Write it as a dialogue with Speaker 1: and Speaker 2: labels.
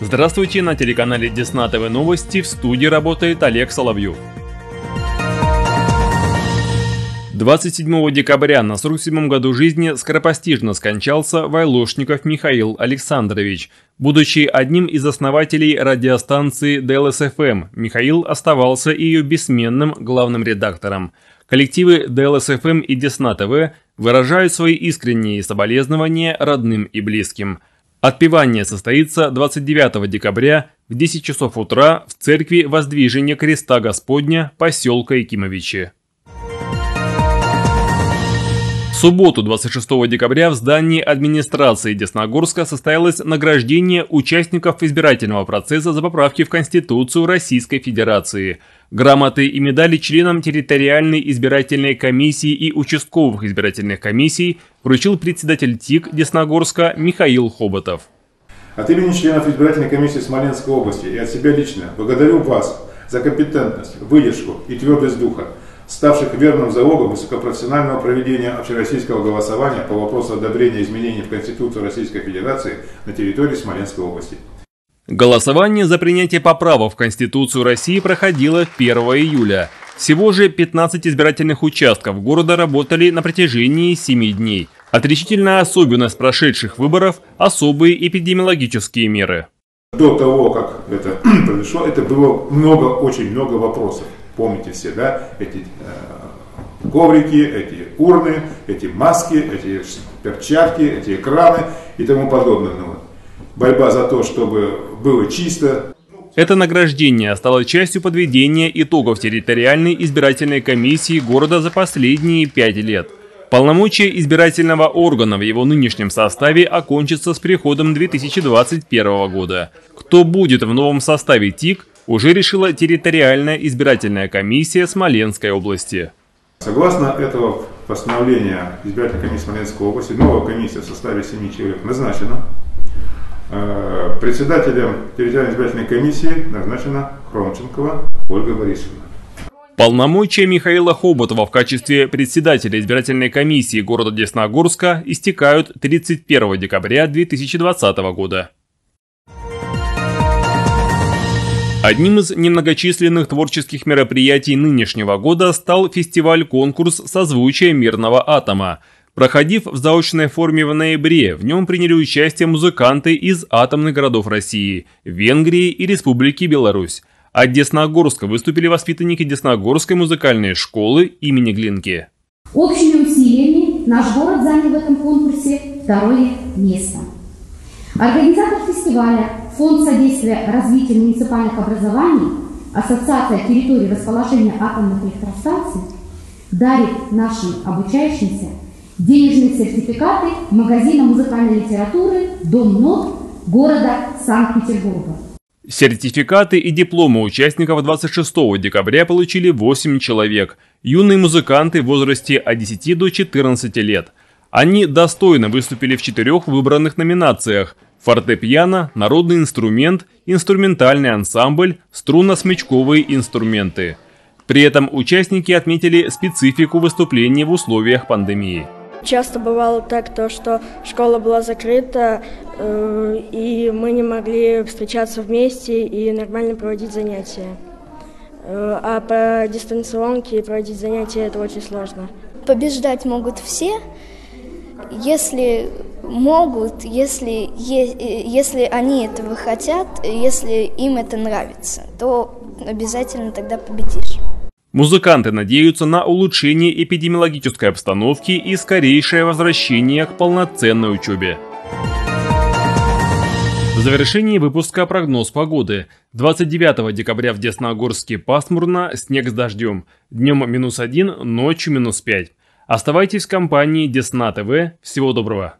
Speaker 1: Здравствуйте, на телеканале Десна ТВ Новости в студии работает Олег Соловьев. 27 декабря на 47 году жизни скоропостижно скончался Вайлошников Михаил Александрович. Будучи одним из основателей радиостанции ДЛСФМ, Михаил оставался ее бессменным главным редактором. Коллективы ДЛСФМ и Десна ТВ выражают свои искренние соболезнования родным и близким – Отпевание состоится 29 декабря в 10 часов утра в церкви Воздвижения Креста Господня поселка Якимовичи. В субботу 26 декабря в здании администрации Десногорска состоялось награждение участников избирательного процесса за поправки в Конституцию Российской Федерации – Грамоты и медали членам территориальной избирательной комиссии и участковых избирательных комиссий вручил председатель ТИК Десногорска Михаил Хоботов.
Speaker 2: От имени членов избирательной комиссии Смоленской области и от себя лично благодарю вас за компетентность, выдержку и твердость духа, ставших верным залогом высокопрофессионального проведения общероссийского голосования по вопросу одобрения изменений в Конституцию Российской Федерации на территории Смоленской области.
Speaker 1: Голосование за принятие поправок в Конституцию России проходило 1 июля. Всего же 15 избирательных участков города работали на протяжении 7 дней. Отличительная особенность прошедших выборов – особые эпидемиологические меры.
Speaker 2: До того, как это произошло, это было много, очень много вопросов. Помните все, да? Эти э, коврики, эти урны, эти маски, эти перчатки, эти экраны и тому подобное. Борьба за то, чтобы было чисто.
Speaker 1: Это награждение стало частью подведения итогов территориальной избирательной комиссии города за последние пять лет. Полномочия избирательного органа в его нынешнем составе окончатся с приходом 2021 года. Кто будет в новом составе ТИК, уже решила территориальная избирательная комиссия Смоленской области.
Speaker 2: Согласно этого постановления избирательной комиссии Смоленской области, новая комиссия в составе 7 человек назначена. Э, председателем территориальной избирательной комиссии назначена Хромченкова Ольга Борисовна.
Speaker 1: Полномочия Михаила Хоботова в качестве председателя избирательной комиссии города Десногорска истекают 31 декабря 2020 года. Одним из немногочисленных творческих мероприятий нынешнего года стал фестиваль-конкурс «Созвучие мирного атома», Проходив в заочной форме в ноябре, в нем приняли участие музыканты из атомных городов России, Венгрии и Республики Беларусь. От Десногорска выступили воспитанники Десногорской музыкальной школы имени Глинки.
Speaker 3: Общими усилиями наш город занял в этом конкурсе второе место. Организатор фестиваля Фонд содействия развитию муниципальных образований Ассоциация территории расположения атомных электростанций дарит нашим обучающимся денежные сертификаты магазина музыкальной литературы «Дом нот» города Санкт-Петербурга.
Speaker 1: Сертификаты и дипломы участников 26 декабря получили 8 человек, юные музыканты в возрасте от 10 до 14 лет. Они достойно выступили в четырех выбранных номинациях – фортепиано, народный инструмент, инструментальный ансамбль, струнно-смычковые инструменты. При этом участники отметили специфику выступления в условиях пандемии.
Speaker 4: Часто бывало так, то, что школа была закрыта, э, и мы не могли встречаться вместе и нормально проводить занятия. Э, а по дистанционке проводить занятия это очень сложно.
Speaker 5: Побеждать могут все, если могут, если, если они этого хотят, если им это нравится, то обязательно тогда победишь.
Speaker 1: Музыканты надеются на улучшение эпидемиологической обстановки и скорейшее возвращение к полноценной учебе. В завершении выпуска прогноз погоды. 29 декабря в Десногорске пасмурно, снег с дождем. Днем минус 1, ночью минус 5. Оставайтесь в компании Десна ТВ. Всего доброго.